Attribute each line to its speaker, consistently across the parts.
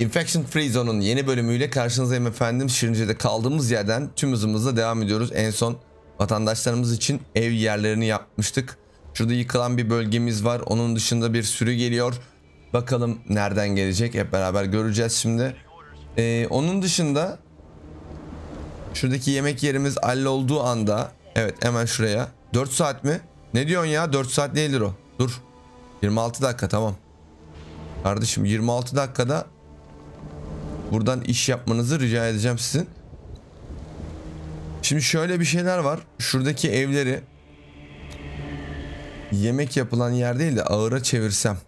Speaker 1: Infection Free Zone'un yeni bölümüyle karşınızdayım efendim. Şirince'de kaldığımız yerden tüm hızımızla devam ediyoruz. En son vatandaşlarımız için ev yerlerini yapmıştık. Şurada yıkılan bir bölgemiz var. Onun dışında bir sürü geliyor. Bakalım nereden gelecek hep beraber göreceğiz şimdi. Ee, onun dışında şuradaki yemek yerimiz olduğu anda evet hemen şuraya 4 saat mi? Ne diyorsun ya 4 saat değildir o. Dur 26 dakika tamam. Kardeşim 26 dakikada buradan iş yapmanızı rica edeceğim sizin. Şimdi şöyle bir şeyler var. Şuradaki evleri yemek yapılan yer değil de ağıra çevirsem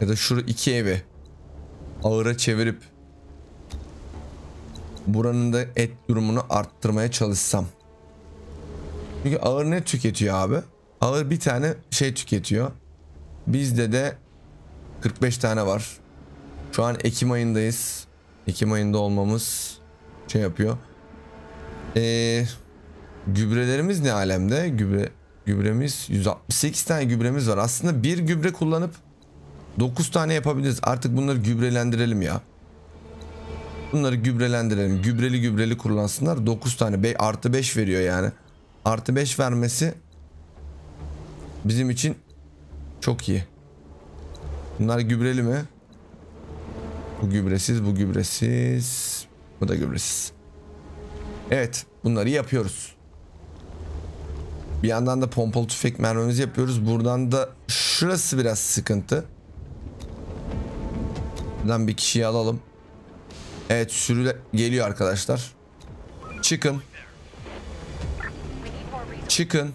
Speaker 1: ya da şu iki evi ağıra çevirip buranın da et durumunu arttırmaya çalışsam. Çünkü ağır ne tüketiyor abi? Ağır bir tane şey tüketiyor. Bizde de 45 tane var. Şu an Ekim ayındayız. Ekim ayında olmamız şey yapıyor. Ee, gübrelerimiz ne alemde? Gübre gübremiz 168 tane gübremiz var. Aslında bir gübre kullanıp 9 tane yapabiliriz. Artık bunları gübrelendirelim ya. Bunları gübrelendirelim. Gübreli gübreli kullansınlar. 9 tane be artı 5 veriyor yani. Artı 5 vermesi bizim için çok iyi. Bunlar gübreli mi? Bu gübresiz, bu gübresiz. Bu da gübresiz. Evet, bunları yapıyoruz. Bir yandan da pompalı tüfek mermimizi yapıyoruz. Buradan da şurası biraz sıkıntı. Buradan bir kişiyi alalım. Evet, sürü geliyor arkadaşlar. Çıkın. Çıkın.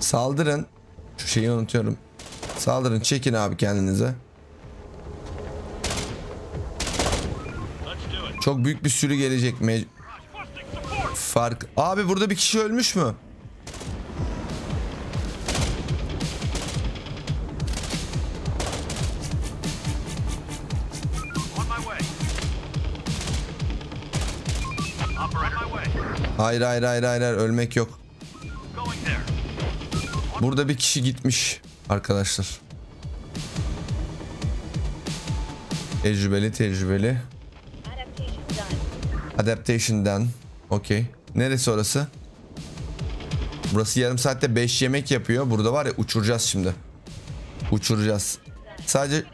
Speaker 1: Saldırın. Şu şeyi unutuyorum. Saldırın çekin abi kendinize. Çok büyük bir sürü gelecek. Me Fark. Abi burada bir kişi ölmüş mü? Hayır hayır hayır hayır ölmek yok. Burada bir kişi gitmiş arkadaşlar. Tecrübeli tecrübeli. Adaptation'dan. Okey. Neresi orası? Burası yarım saatte 5 yemek yapıyor. Burada var ya uçuracağız şimdi. Uçuracağız. Sadece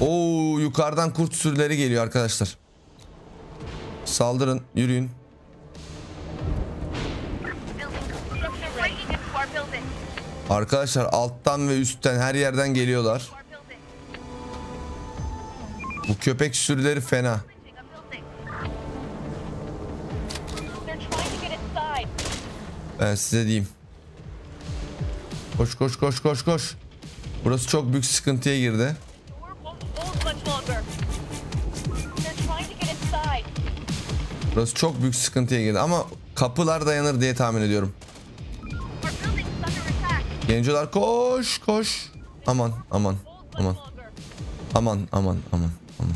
Speaker 1: Oo yukarıdan kurt sürüleri geliyor arkadaşlar. Saldırın, yürüyün. Arkadaşlar alttan ve üstten her yerden geliyorlar. Bu köpek sürüleri fena. Ben size diyeyim. Koş koş koş koş koş. Burası çok büyük sıkıntıya girdi. Burası çok büyük sıkıntıya girdi ama kapılar dayanır diye tahmin ediyorum. Gencolar koş koş. Aman aman aman. Aman aman aman aman.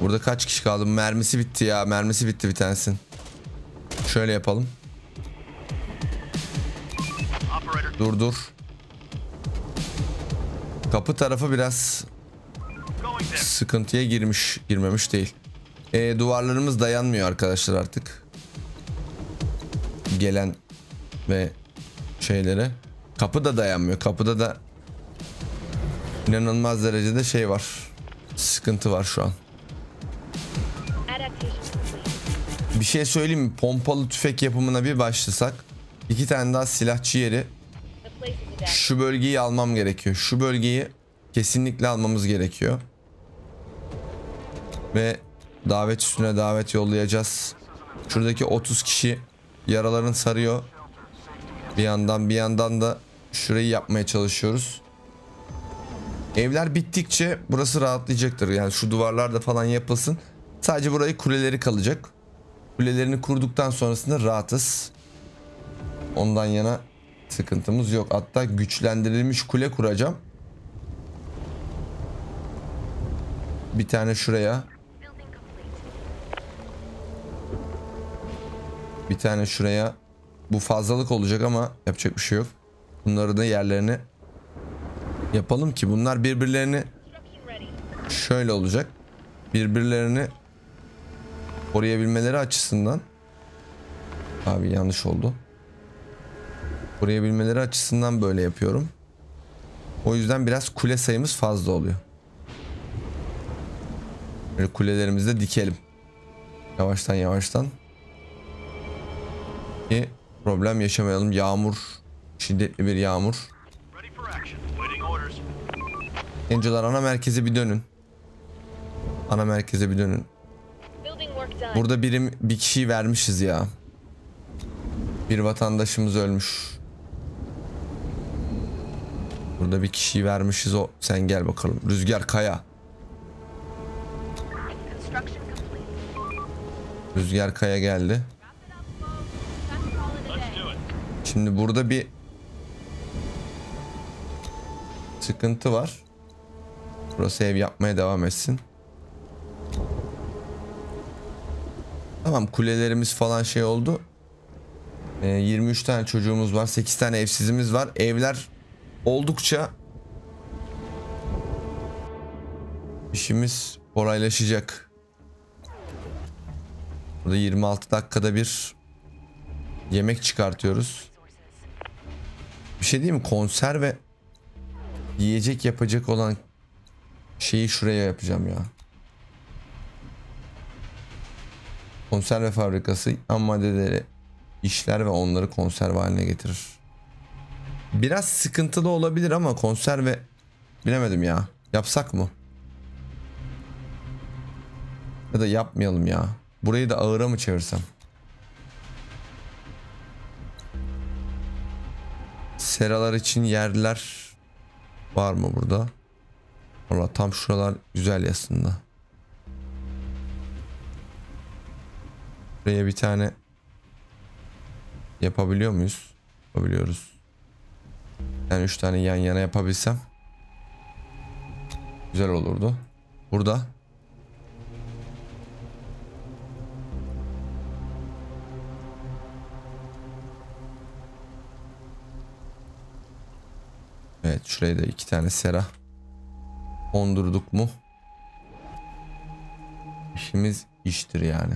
Speaker 1: Burada kaç kişi kaldı? Mermisi bitti ya. Mermisi bitti bir tanesin. Şöyle yapalım. Dur dur. Kapı tarafı biraz sıkıntıya girmiş, girmemiş değil. E, duvarlarımız dayanmıyor arkadaşlar artık. Gelen ve şeylere. Kapı da dayanmıyor. Kapıda da inanılmaz derecede şey var. Sıkıntı var şu an. Bir şey söyleyeyim mi? Pompalı tüfek yapımına bir başlasak. iki tane daha silahçı yeri. Şu bölgeyi almam gerekiyor. Şu bölgeyi kesinlikle almamız gerekiyor. Ve davet üstüne davet yollayacağız. Şuradaki 30 kişi yaralarını sarıyor. Bir yandan bir yandan da şurayı yapmaya çalışıyoruz. Evler bittikçe burası rahatlayacaktır. Yani şu duvarlarda falan yapılsın. Sadece burayı kuleleri kalacak. Kulelerini kurduktan sonrasında rahatız. Ondan yana sıkıntımız yok. Hatta güçlendirilmiş kule kuracağım. Bir tane şuraya. Bir tane şuraya. Bu fazlalık olacak ama yapacak bir şey yok. Bunları da yerlerine yapalım ki bunlar birbirlerini şöyle olacak. Birbirlerini koruyabilmeleri açısından abi yanlış oldu. Koruyabilmeleri açısından böyle yapıyorum. O yüzden biraz kule sayımız fazla oluyor. Böyle kulelerimizi de dikelim. Yavaştan yavaştan. Ki problem yaşamayalım. Yağmur, şiddetli bir yağmur. Gencolar ana merkeze bir dönün. Ana merkeze bir dönün. Burada birim bir kişiyi vermişiz ya. Bir vatandaşımız ölmüş. Burada bir kişiyi vermişiz o. Sen gel bakalım. Rüzgar Kaya. Rüzgar Kaya geldi. Şimdi burada bir sıkıntı var. Burası ev yapmaya devam etsin. Tamam kulelerimiz falan şey oldu. Ee, 23 tane çocuğumuz var. 8 tane evsizimiz var. Evler oldukça işimiz kolaylaşacak. Burada 26 dakikada bir yemek çıkartıyoruz. Bir şey değil mi? Konserve yiyecek yapacak olan şeyi şuraya yapacağım ya. Konserve fabrikası ham maddeleri işler ve onları konserve haline getirir. Biraz sıkıntılı olabilir ama konserve bilemedim ya. Yapsak mı? Ya da yapmayalım ya. Burayı da ağıra mı çevirsem? Seralar için yerler var mı burada? Valla tam şuralar güzel aslında. Buraya bir tane yapabiliyor muyuz? Yapabiliyoruz. Yani üç tane yan yana yapabilsem güzel olurdu. Burada Evet şuraya da iki tane sera kondurduk mu işimiz iştir yani.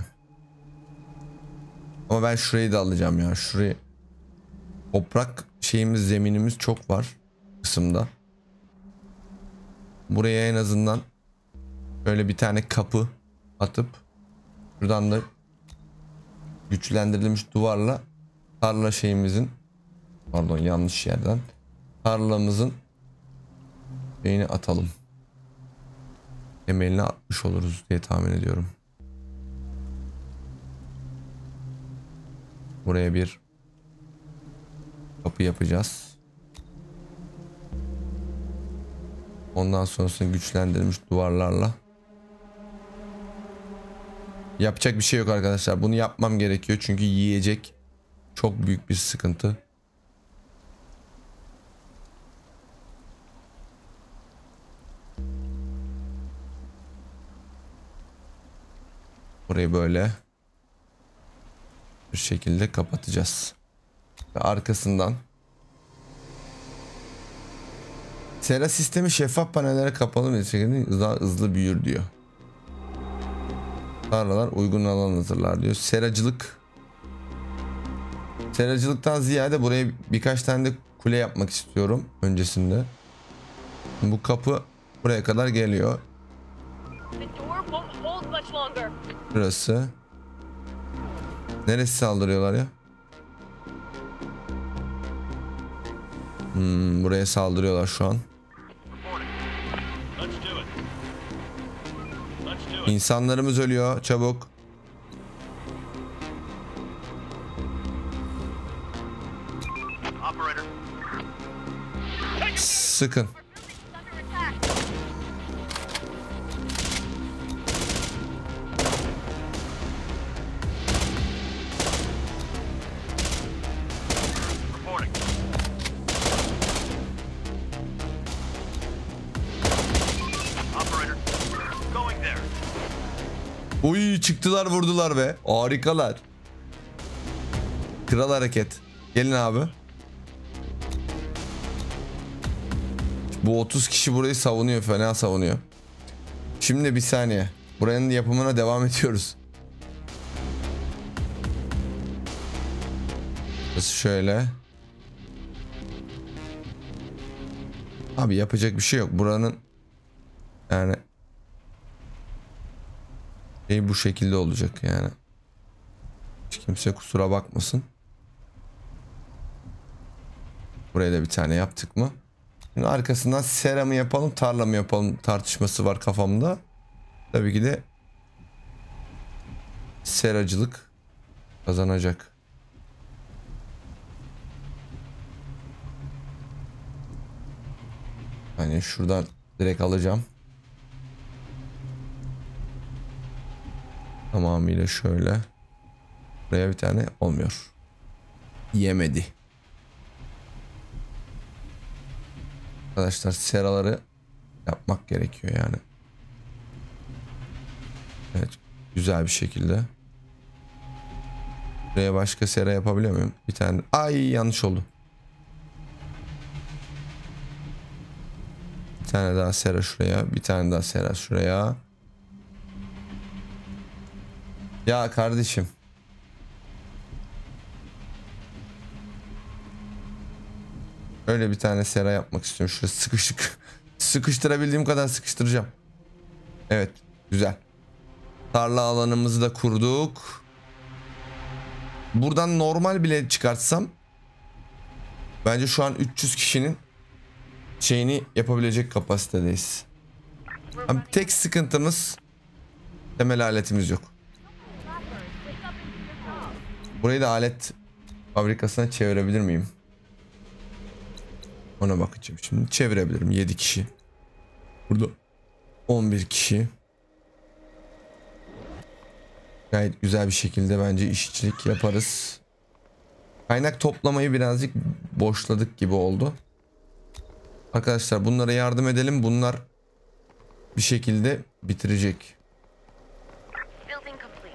Speaker 1: Ama ben şurayı da alacağım ya. Şurayı toprak şeyimiz zeminimiz çok var kısımda. Buraya en azından böyle bir tane kapı atıp buradan da güçlendirilmiş duvarla tarla şeyimizin pardon yanlış yerden tarlamızın şeyini atalım. Temelini atmış oluruz diye tahmin ediyorum. Buraya bir kapı yapacağız. Ondan sonrasını güçlendirilmiş duvarlarla. Yapacak bir şey yok arkadaşlar. Bunu yapmam gerekiyor çünkü yiyecek çok büyük bir sıkıntı. Burayı böyle bir şekilde kapatacağız. Ve arkasından Sera sistemi şeffaf panellere kapalı bir şekilde daha hızlı büyür diyor. Tarlalar uygun alan hazırlar diyor. Seracılık Seracılıktan ziyade buraya birkaç tane de kule yapmak istiyorum öncesinde. Bu kapı buraya kadar geliyor. Burası. Neresi saldırıyorlar ya? Hmm, buraya saldırıyorlar şu an. İnsanlarımız ölüyor. Çabuk. Sıkın. Çıktılar vurdular be. Harikalar. Kral hareket. Gelin abi. Bu 30 kişi burayı savunuyor. Fena savunuyor. Şimdi bir saniye. Buranın yapımına devam ediyoruz. Burası şöyle. Abi yapacak bir şey yok. Buranın yani şey bu şekilde olacak yani. Hiç kimse kusura bakmasın. Buraya da bir tane yaptık mı? Şimdi arkasından sera mı yapalım tarla mı yapalım tartışması var kafamda. Tabii ki de seracılık kazanacak. Hani şuradan direkt alacağım. Tamamıyla şöyle. Buraya bir tane olmuyor. Yemedi. Arkadaşlar seraları yapmak gerekiyor yani. Evet. Güzel bir şekilde. Buraya başka sera yapabiliyor muyum? Bir tane. Ay yanlış oldu. Bir tane daha sera şuraya. Bir tane daha sera şuraya. Ya kardeşim. Öyle bir tane sera yapmak istiyorum. Şurası sıkışık. Sıkıştırabildiğim kadar sıkıştıracağım. Evet. Güzel. Tarla alanımızı da kurduk. Buradan normal bile çıkartsam bence şu an 300 kişinin şeyini yapabilecek kapasitedeyiz. Tek sıkıntımız temel aletimiz yok. Burayı da alet fabrikasına çevirebilir miyim? Ona bakacağım şimdi. Çevirebilirim 7 kişi. Burada 11 kişi. Gayet güzel bir şekilde bence işçilik yaparız. Kaynak toplamayı birazcık boşladık gibi oldu. Arkadaşlar bunlara yardım edelim. Bunlar bir şekilde bitirecek.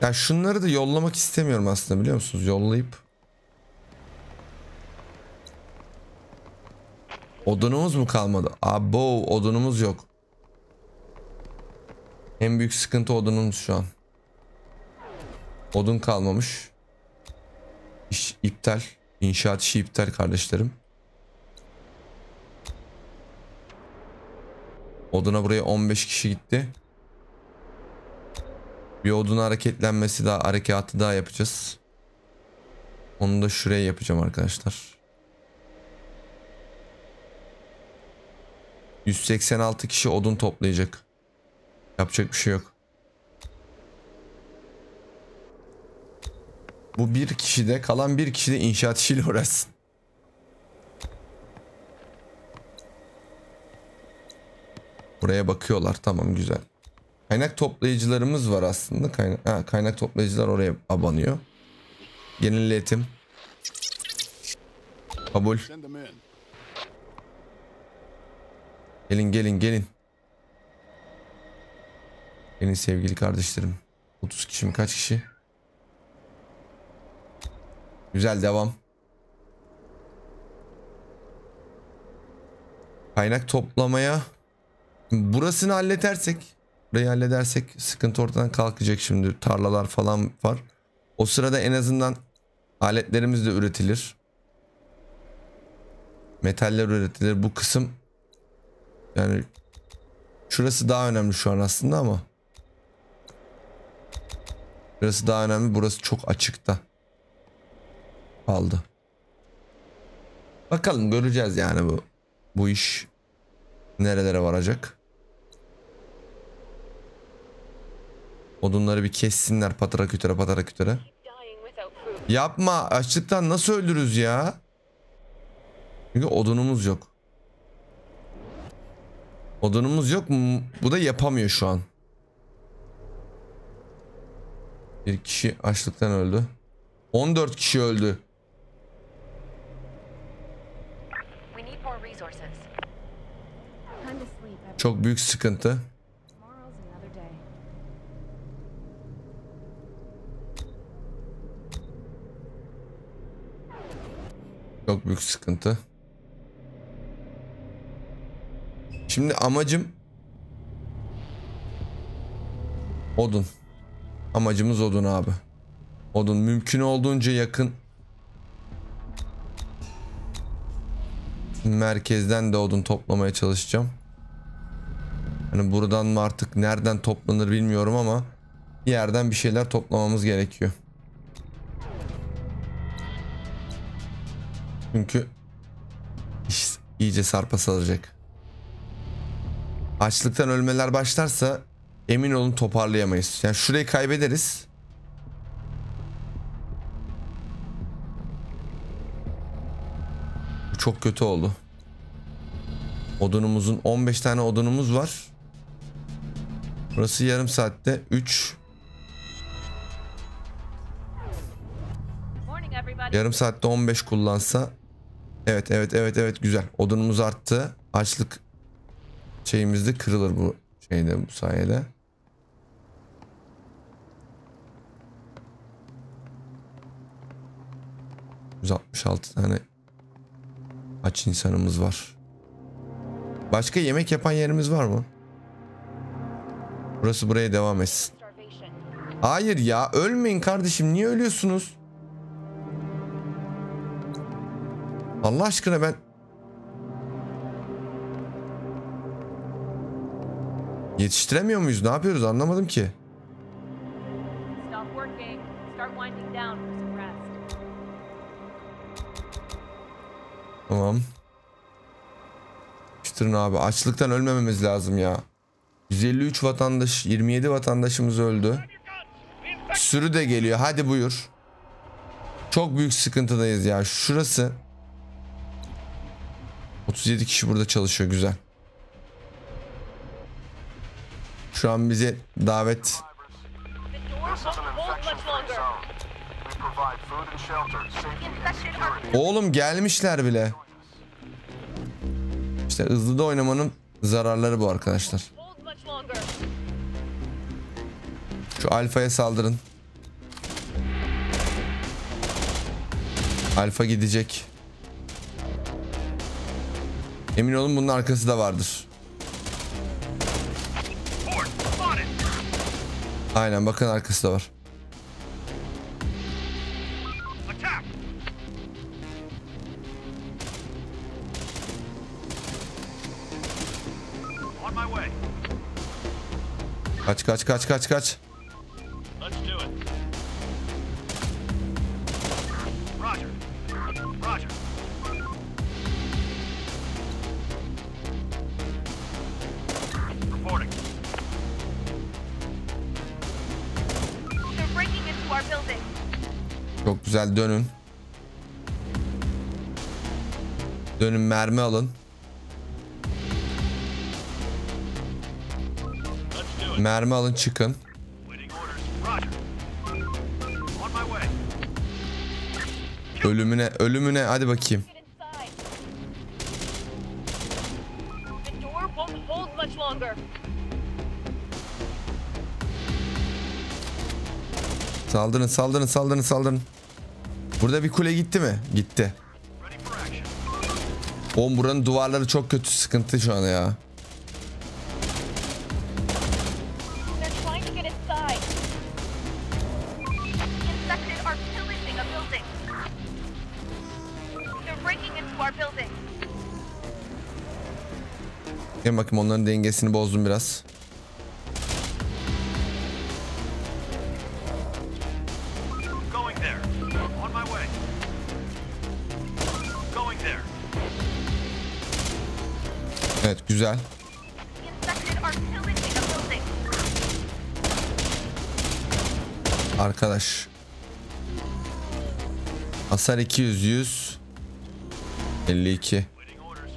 Speaker 1: Ya şunları da yollamak istemiyorum aslında biliyor musunuz? Yollayıp Odunumuz mu kalmadı? Abo odunumuz yok. En büyük sıkıntı odunumuz şu an. Odun kalmamış. İş iptal. İnşaat işi iptal kardeşlerim. Oduna buraya 15 kişi gitti. Bir odun hareketlenmesi daha harekatı daha yapacağız. Onu da şuraya yapacağım arkadaşlar. 186 kişi odun toplayacak. Yapacak bir şey yok. Bu bir kişi de kalan bir kişi de inşaat işiyle uğraşsın. Buraya bakıyorlar tamam güzel. Kaynak toplayıcılarımız var aslında. Kaynak, ha, kaynak toplayıcılar oraya abanıyor. Genel iletim. Kabul. Gelin gelin gelin. Gelin sevgili kardeşlerim. 30 kişi mi kaç kişi? Güzel devam. Kaynak toplamaya burasını halledersek burayı halledersek sıkıntı ortadan kalkacak şimdi tarlalar falan var. O sırada en azından aletlerimiz de üretilir. Metaller üretilir. Bu kısım yani şurası daha önemli şu an aslında ama. Burası daha önemli. Burası çok açıkta. Kaldı. Bakalım göreceğiz yani bu bu iş nerelere varacak. Odunları bir kessinler patara kütere patara kütere. Yapma açlıktan nasıl öldürürüz ya? Çünkü odunumuz yok. Odunumuz yok mu? Bu da yapamıyor şu an. Bir kişi açlıktan öldü. 14 kişi öldü. Çok büyük sıkıntı. Çok büyük sıkıntı. Şimdi amacım odun. Amacımız odun abi. Odun mümkün olduğunca yakın merkezden de odun toplamaya çalışacağım. Hani buradan mı artık nereden toplanır bilmiyorum ama bir yerden bir şeyler toplamamız gerekiyor. Çünkü iş iyice sarpa saracak. Açlıktan ölmeler başlarsa emin olun toparlayamayız. Yani şurayı kaybederiz. Bu çok kötü oldu. Odunumuzun 15 tane odunumuz var. Burası yarım saatte 3
Speaker 2: Morning, everybody.
Speaker 1: yarım saatte 15 kullansa Evet evet evet evet güzel. Odunumuz arttı. Açlık şeyimiz de kırılır bu şeyde bu sayede. ...166 tane... ...aç insanımız var. Başka yemek yapan yerimiz var mı? Burası buraya devam etsin. Hayır ya ölmeyin kardeşim niye ölüyorsunuz? Allah aşkına ben Yetiştiremiyor muyuz? Ne yapıyoruz? Anlamadım ki. Tamam. Yetiştirin abi. Açlıktan ölmememiz lazım ya. 153 vatandaş, 27 vatandaşımız öldü. Sürü de geliyor. Hadi buyur. Çok büyük sıkıntıdayız ya. Şurası. 37 kişi burada çalışıyor. Güzel. Şu an bize davet. Oğlum gelmişler bile. İşte hızlı da oynamanın zararları bu arkadaşlar. Şu alfaya saldırın. Alfa gidecek. Emin olun bunun arkası da vardır. Aynen bakın arkası da var. Kaç kaç kaç kaç kaç. Güzel dönün. Dönün mermi alın. Mermi alın çıkın. Ölümüne ölümüne hadi bakayım. Saldırın saldırın saldırın saldırın. Burada bir kule gitti mi? Gitti. Oğlum buranın duvarları çok kötü sıkıntı şu an ya. Gel bakayım onların dengesini bozdum biraz. Evet güzel. Arkadaş. Hasar 200 100 52.
Speaker 3: Waiting orders.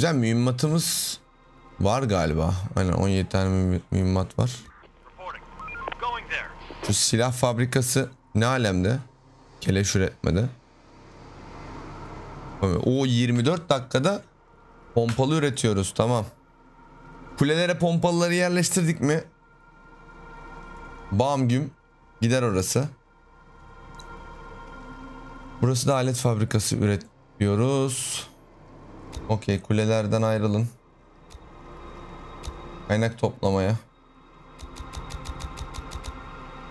Speaker 1: Güzel mühimmatımız var galiba. Aynen 17 tane mühim- mühimmat var. Şu silah fabrikası ne alemde? Keleş üretmede. O 24 dakikada pompalı üretiyoruz. Tamam. Kulelere pompalıları yerleştirdik mi? Bam güm gider orası. Burası da alet fabrikası üretiyoruz. Okey kulelerden ayrılın. Kaynak toplamaya.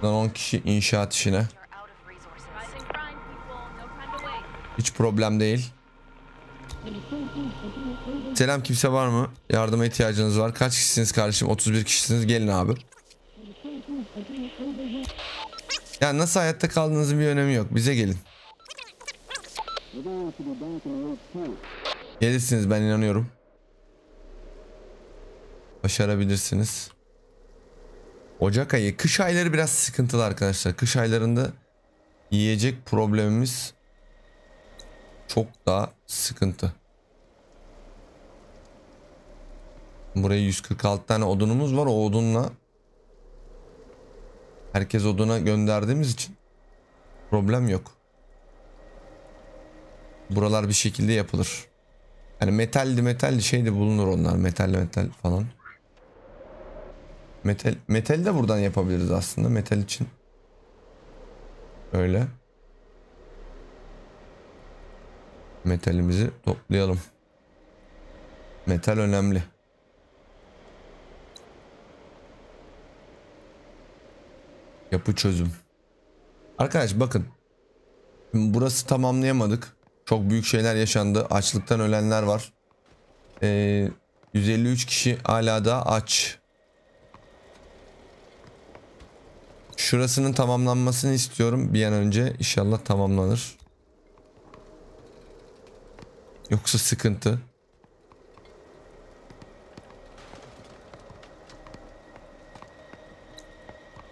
Speaker 1: Buradan 10 kişi inşaat işine. Hiç problem değil. Selam kimse var mı? Yardıma ihtiyacınız var. Kaç kişisiniz kardeşim? 31 kişisiniz. Gelin abi. Ya nasıl hayatta kaldığınızın bir önemi yok. Bize gelin. Gelirsiniz ben inanıyorum. Başarabilirsiniz. Ocak ayı. Kış ayları biraz sıkıntılı arkadaşlar. Kış aylarında yiyecek problemimiz çok daha sıkıntı. Buraya 146 tane odunumuz var. O odunla herkes oduna gönderdiğimiz için problem yok. Buralar bir şekilde yapılır. Yani metalli metalli şey de bulunur onlar. Metalli metal falan. Metal, metal de buradan yapabiliriz aslında. Metal için. Öyle. Metalimizi toplayalım. Metal önemli. Yapı çözüm. Arkadaş bakın. Şimdi Burası tamamlayamadık. Çok büyük şeyler yaşandı. Açlıktan ölenler var. Ee, 153 kişi hala da aç. Şurasının tamamlanmasını istiyorum bir an önce. İnşallah tamamlanır. Yoksa sıkıntı.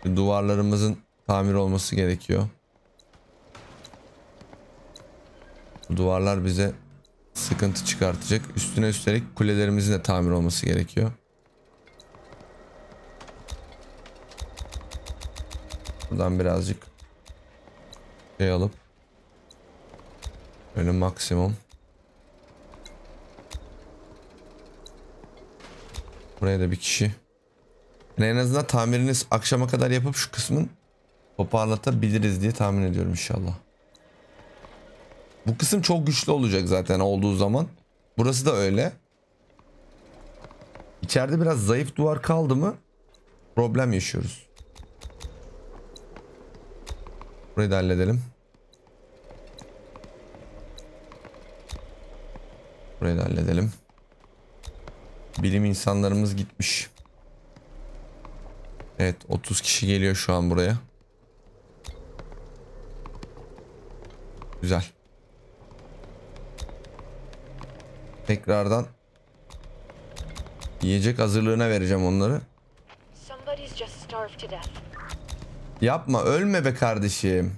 Speaker 1: Duvarlarımızın tamir olması gerekiyor. Bu duvarlar bize sıkıntı çıkartacak. Üstüne üstelik kulelerimizin de tamir olması gerekiyor. Buradan birazcık şey alıp böyle maksimum Buraya da bir kişi. Yani en azından tamiriniz akşama kadar yapıp şu kısmın toparlatabiliriz diye tahmin ediyorum inşallah. Bu kısım çok güçlü olacak zaten olduğu zaman. Burası da öyle. İçeride biraz zayıf duvar kaldı mı problem yaşıyoruz. Burayı da halledelim. Burayı da halledelim. Bilim insanlarımız gitmiş. Evet 30 kişi geliyor şu an buraya. Güzel. Tekrardan yiyecek hazırlığına vereceğim onları. Yapma ölme be kardeşim.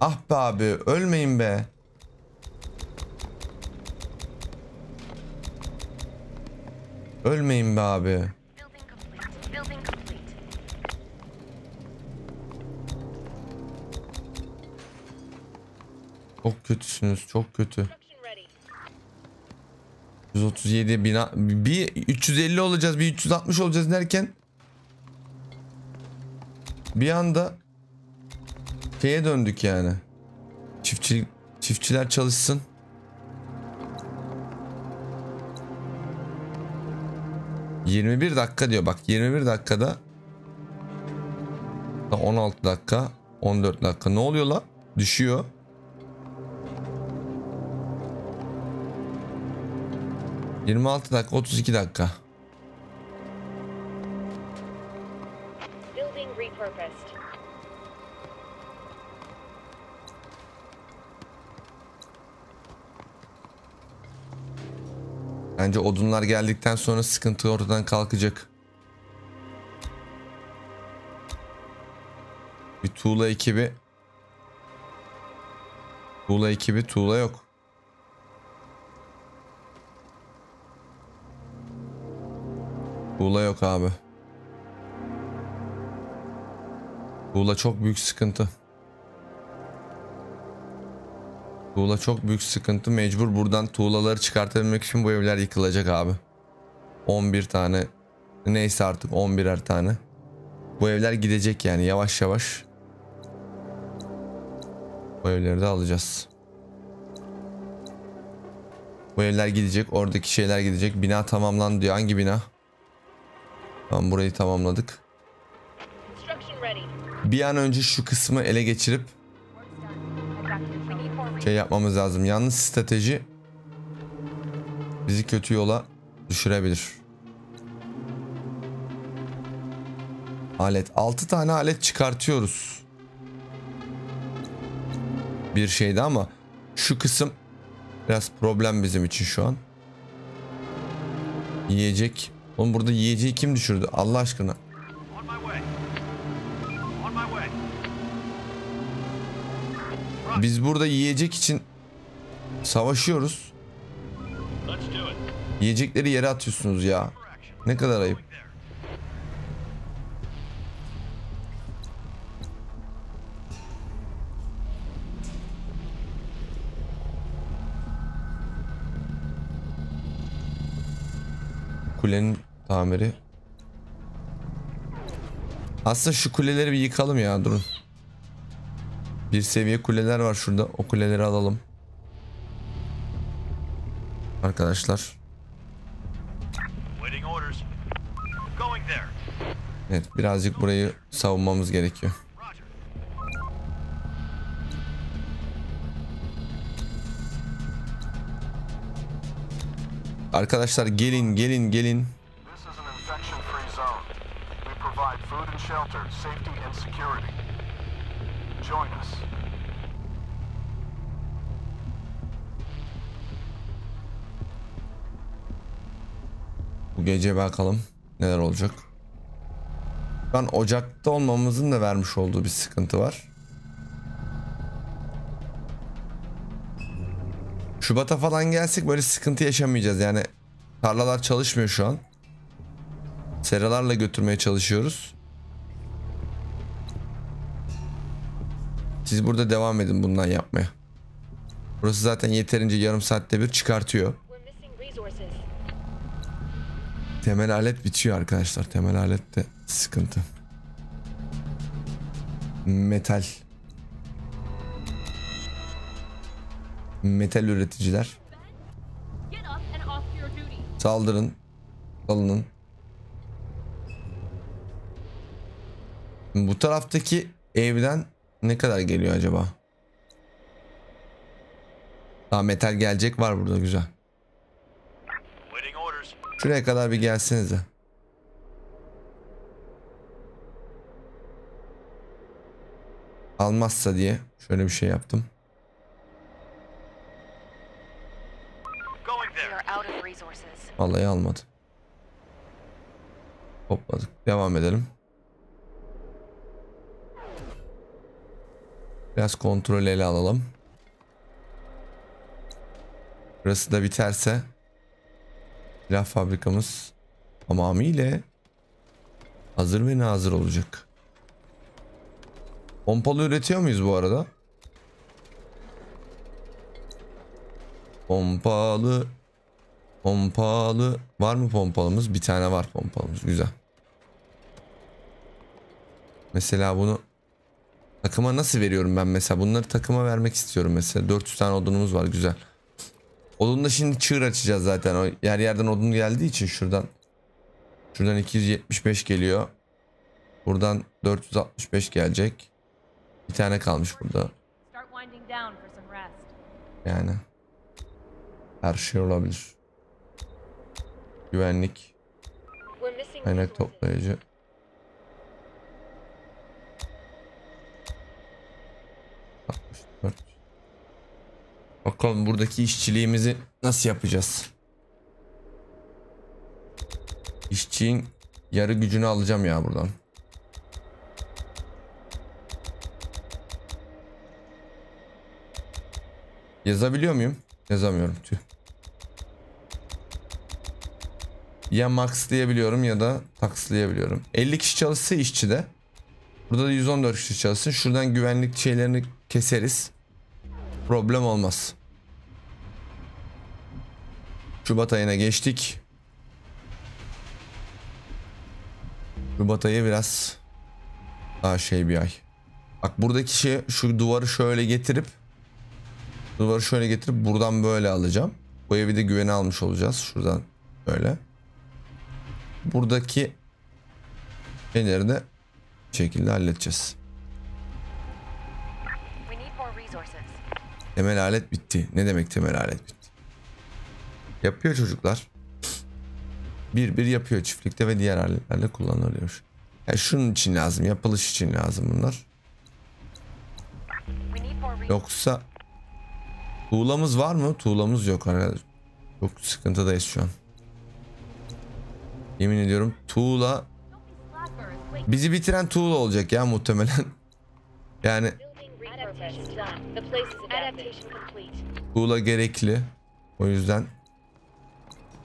Speaker 1: Ah be abi ölmeyin be. Ölmeyin be abi. Çok kötüsünüz çok kötü.
Speaker 4: Construction ready.
Speaker 1: 137 bina bir 350 olacağız bir 360 olacağız derken bir anda şeye döndük yani. Çiftçilik çiftçiler çalışsın. ...21 dakika diyor bak 21 dakikada... ...16 dakika... ...14 dakika ne oluyor la? Düşüyor. ...26 dakika 32 dakika...
Speaker 4: Building repurposed.
Speaker 1: Bence odunlar geldikten sonra sıkıntı ortadan kalkacak. Bir tuğla ekibi. Tuğla ekibi tuğla yok. Tuğla yok abi. Tuğla çok büyük sıkıntı. Tuğla çok büyük sıkıntı. Mecbur buradan tuğlaları çıkartabilmek için bu evler yıkılacak abi. 11 tane neyse artık 11'er tane. Bu evler gidecek yani yavaş yavaş. Bu evleri de alacağız. Bu evler gidecek. Oradaki şeyler gidecek. Bina tamamlandı diyor. Hangi bina? Tamam burayı tamamladık. Bir an önce şu kısmı ele geçirip şey yapmamız lazım. Yalnız strateji bizi kötü yola düşürebilir. Alet. 6 tane alet çıkartıyoruz. Bir şeydi ama şu kısım biraz problem bizim için şu an. Yiyecek. Oğlum burada yiyeceği kim düşürdü? Allah aşkına. Biz burada yiyecek için savaşıyoruz. Yiyecekleri yere atıyorsunuz ya. Ne kadar ayıp. Kulenin tamiri. Aslında şu kuleleri bir yıkalım ya durun. Bir seviye kuleler var şurada. O kuleleri alalım. Arkadaşlar. Evet birazcık burayı savunmamız gerekiyor. Arkadaşlar gelin gelin gelin. Bu gece bakalım neler olacak. Şu an Ocak'ta olmamızın da vermiş olduğu bir sıkıntı var. Şubat'a falan gelsek böyle sıkıntı yaşamayacağız. Yani tarlalar çalışmıyor şu an. Seralarla götürmeye çalışıyoruz. Siz burada devam edin bundan yapmaya. Burası zaten yeterince yarım saatte bir çıkartıyor. Temel alet bitiyor arkadaşlar. Temel alet de sıkıntı. Metal. Metal üreticiler. Saldırın. Salının. Bu taraftaki evden ne kadar geliyor acaba? Daha metal gelecek var burada güzel. Şuraya kadar bir gelsenize. Almazsa diye şöyle bir şey yaptım. Vallahi almadı. Topladık. Devam edelim. Biraz kontrol ele alalım. Burası da biterse silah fabrikamız tamamıyla hazır ve nazır olacak. Pompalı üretiyor muyuz bu arada? Pompalı Pompalı var mı pompalımız? Bir tane var pompalımız. Güzel. Mesela bunu takıma nasıl veriyorum ben mesela? Bunları takıma vermek istiyorum mesela. 400 tane odunumuz var. Güzel. Odunda şimdi çığır açacağız zaten. O yer yerden odun geldiği için şuradan şuradan 275 geliyor. Buradan 465 gelecek. Bir tane kalmış burada. Yani her şey olabilir. Güvenlik, kaynak toplayıcı. Bakalım buradaki işçiliğimizi nasıl yapacağız? İşçinin yarı gücünü alacağım ya buradan. Yazabiliyor muyum? Yazamıyorum. Tüh. Ya maxlayabiliyorum ya da takslayabiliyorum. 50 kişi çalışsa işçi de. Burada da 114 kişi çalışsın. Şuradan güvenlik şeylerini keseriz. problem olmaz. Şubat ayına geçtik. Şubat ayı biraz daha şey bir ay. Bak buradaki şey şu duvarı şöyle getirip duvarı şöyle getirip buradan böyle alacağım. Bu evi de güvene almış olacağız. Şuradan böyle. Buradaki şeyleri de bir şekilde halledeceğiz. Temel alet bitti. Ne demek temel alet bitti? Yapıyor çocuklar. Bir bir yapıyor çiftlikte ve diğer aletlerle kullanılıyor. Yani şunun için lazım, yapılış için lazım bunlar. Yoksa tuğlamız var mı? Tuğlamız yok arkadaşlar. Çok sıkıntıdayız şu an. Yemin ediyorum tuğla bizi bitiren tuğla olacak ya muhtemelen. Yani tuğla gerekli. O yüzden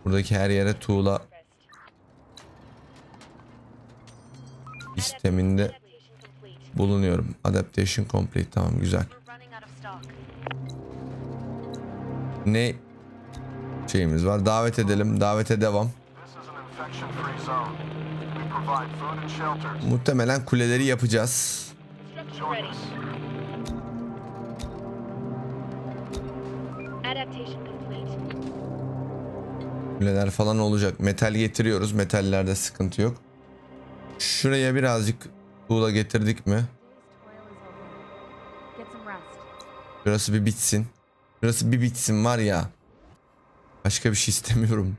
Speaker 1: buradaki her yere tuğla sisteminde bulunuyorum. Adaptation complete tamam güzel. Ne şeyimiz var? Davet edelim. Davete devam. Muhtemelen kuleleri yapacağız. Kuleler falan olacak. Metal getiriyoruz. Metallerde sıkıntı yok. Şuraya birazcık tuğla getirdik mi? Burası bir bitsin. Burası bir bitsin var ya. Başka bir şey istemiyorum.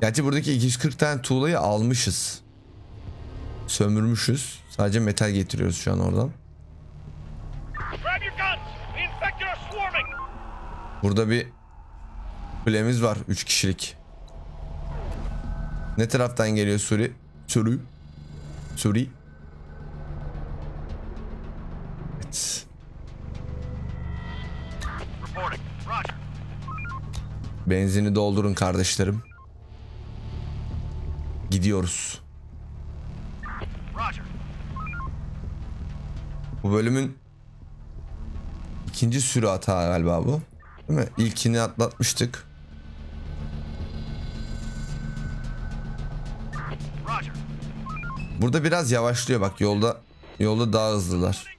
Speaker 1: Gerçi buradaki 240 tane tuğlayı almışız. Sömürmüşüz. Sadece metal getiriyoruz şu an oradan. Burada bir kulemiz var 3 kişilik. Ne taraftan geliyor Suri? Suri? Suri? Evet. Benzini doldurun kardeşlerim. Gidiyoruz. Bu bölümün ikinci sürü hata galiba bu. Değil mi? İlkini atlatmıştık. Burada biraz yavaşlıyor bak yolda yolda daha hızlılar.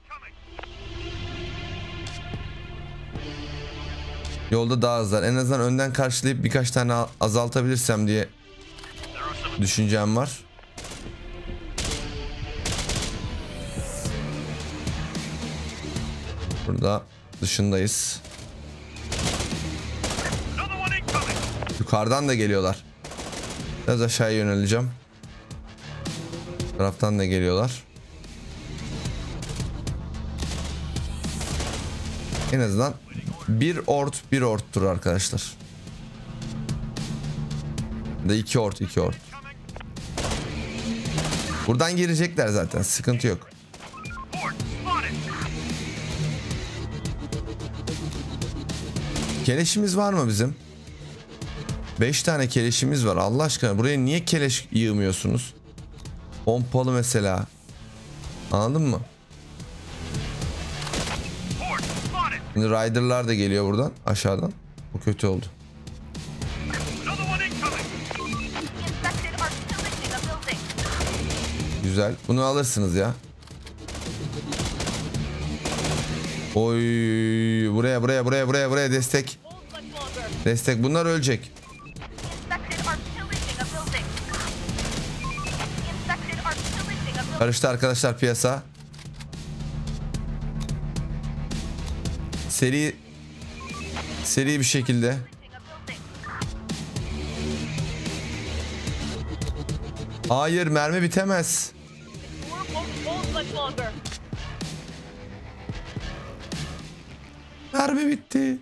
Speaker 1: Yolda daha hızlılar. En azından önden karşılayıp birkaç tane azaltabilirsem diye düşüncem var. Burada dışındayız. Yukarıdan da geliyorlar. Biraz aşağıya yöneleceğim. Bu taraftan da geliyorlar. En azından bir ort bir orttur arkadaşlar. Da iki ort iki ort. Buradan girecekler zaten sıkıntı yok. Keleşimiz var mı bizim? 5 tane keleşimiz var. Allah aşkına buraya niye keleş yığmıyorsunuz? Pompalı mesela. Anladın mı? Şimdi riderlar da geliyor buradan aşağıdan. Bu kötü oldu. Güzel. Bunu alırsınız ya. Oy buraya buraya buraya buraya buraya destek. Destek. Bunlar ölecek. Karıştı arkadaşlar piyasa. Seri seri bir şekilde. Hayır mermi bitemez. Mermi bitti.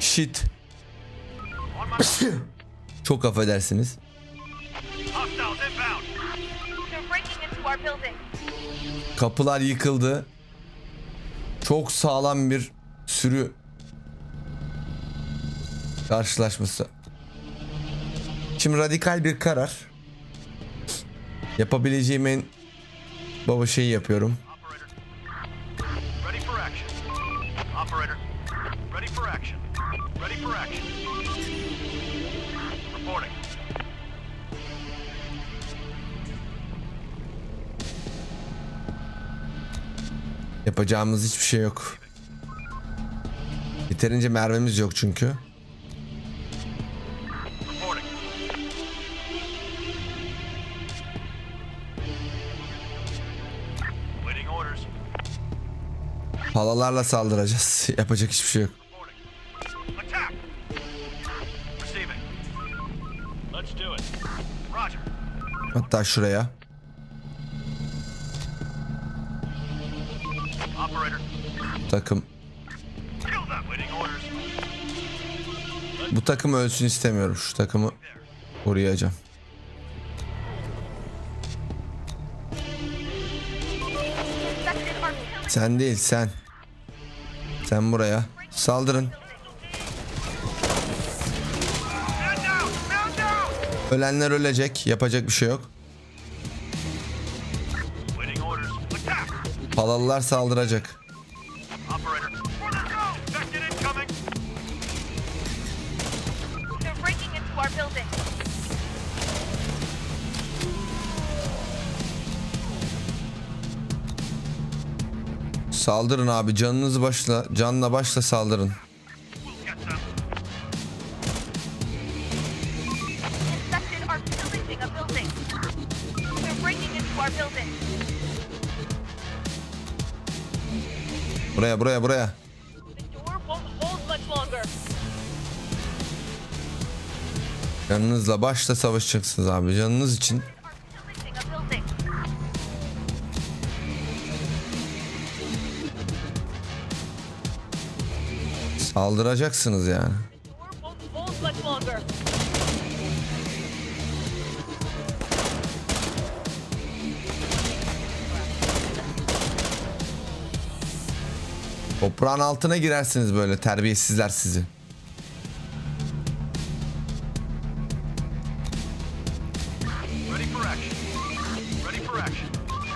Speaker 1: Shit. Çok affedersiniz. Kapılar yıkıldı. Çok sağlam bir sürü karşılaşması. Şimdi radikal bir karar. Yapabileceğim en baba şeyi yapıyorum. Yapacağımız hiçbir şey yok. Yeterince mermimiz yok çünkü. Palalarla saldıracağız. Yapacak hiçbir şey yok. Hatta şuraya. Takım. Bu takım ölsün istemiyorum. Şu takımı koruyacağım. Sen değil sen. Sen buraya. Saldırın. Ölenler ölecek. Yapacak bir şey yok. Palalılar saldıracak. Saldırın abi. Canınızı başla. Canla başla saldırın. Buraya buraya buraya. Canınızla başla savaşacaksınız abi. Canınız için. Saldıracaksınız yani. Toprağın altına girersiniz böyle terbiyesizler sizi.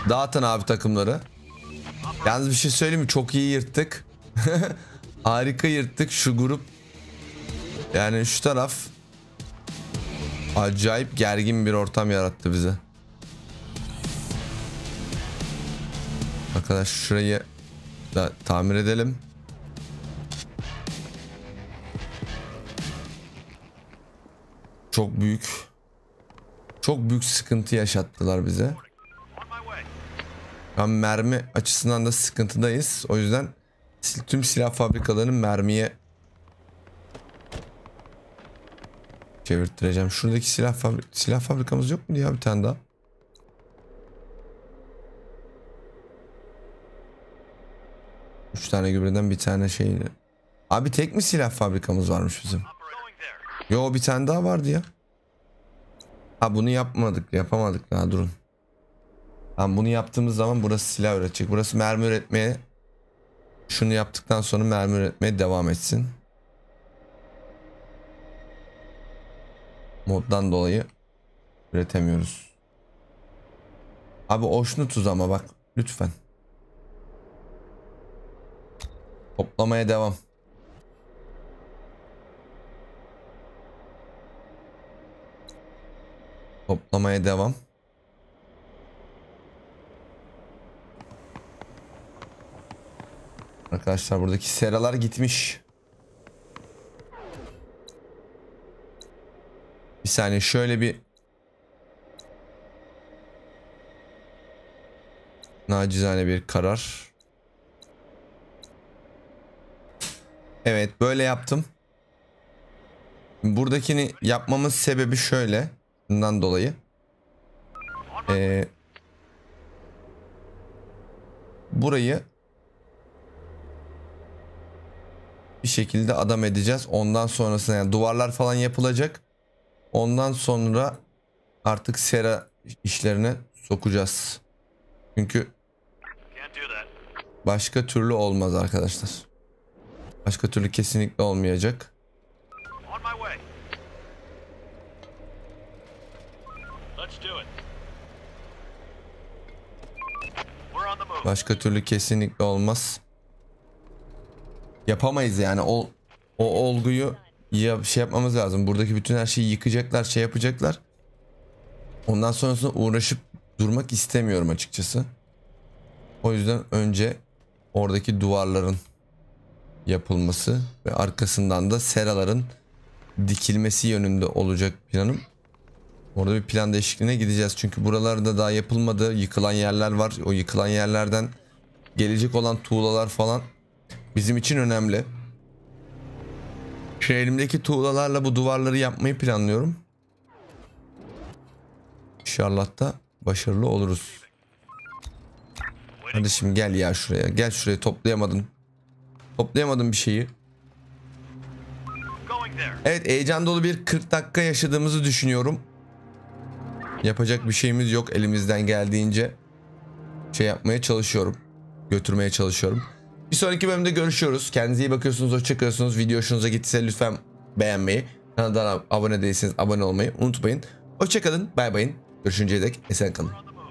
Speaker 1: Dağıtın abi takımları. Yalnız bir şey söyleyeyim mi? Çok iyi yırttık. Harika yırttık şu grup. Yani şu taraf acayip gergin bir ortam yarattı bize. Arkadaş şurayı da tamir edelim. Çok büyük çok büyük sıkıntı yaşattılar bize. An mermi açısından da sıkıntıdayız. O yüzden tüm silah fabrikalarının mermiye çevirttireceğim. Şuradaki silah fabri silah fabrikamız yok mu ya bir tane daha? Üç tane gübreden bir tane şey. Abi tek mi silah fabrikamız varmış bizim? Yo bir tane daha vardı ya. Ha bunu yapmadık yapamadık daha durun. Tamam bunu yaptığımız zaman burası silah üretecek. Burası mermi üretmeye şunu yaptıktan sonra mermi üretmeye devam etsin. Moddan dolayı üretemiyoruz. Abi oşnu tuz ama bak lütfen. Toplamaya devam. Toplamaya devam. Arkadaşlar buradaki seralar gitmiş. Bir saniye şöyle bir nacizane bir karar. Evet böyle yaptım. Buradakini yapmamın sebebi şöyle. Bundan dolayı. Ee, burayı bir şekilde adam edeceğiz. Ondan sonrasında yani duvarlar falan yapılacak. Ondan sonra artık sera işlerine sokacağız. Çünkü başka türlü olmaz arkadaşlar. Başka türlü kesinlikle olmayacak. Başka türlü kesinlikle olmaz. Yapamayız yani o o olguyu ya şey yapmamız lazım. Buradaki bütün her şeyi yıkacaklar, şey yapacaklar. Ondan sonrasında uğraşıp durmak istemiyorum açıkçası. O yüzden önce oradaki duvarların yapılması ve arkasından da seraların dikilmesi yönünde olacak planım. Orada bir plan değişikliğine gideceğiz. Çünkü buralarda daha yapılmadı. Yıkılan yerler var. O yıkılan yerlerden gelecek olan tuğlalar falan bizim için önemli. Şu elimdeki tuğlalarla bu duvarları yapmayı planlıyorum. İnşallah da başarılı oluruz. Hadi şimdi gel ya şuraya. Gel şuraya toplayamadın. Toplayamadın bir şeyi. Evet heyecan dolu bir 40 dakika yaşadığımızı düşünüyorum. Yapacak bir şeyimiz yok elimizden geldiğince şey yapmaya çalışıyorum. Götürmeye çalışıyorum. Bir sonraki bölümde görüşüyoruz. Kendinize iyi bakıyorsunuz, hoşçakalıyorsunuz. Video hoşunuza gittiyse lütfen beğenmeyi, kanaldan abone değilseniz abone olmayı unutmayın. Hoşçakalın, bay bayın. Görüşünceye dek esen kalın.